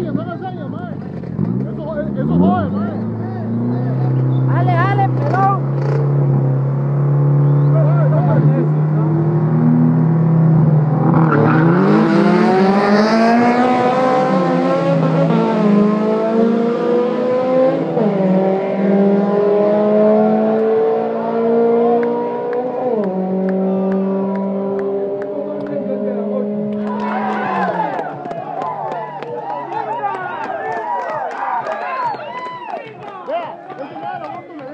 Maia, vai na Zaia, vai. Eu sou, eu sou Roy, vai. ಯಾರು ಹೋಗ್ತಾನೆ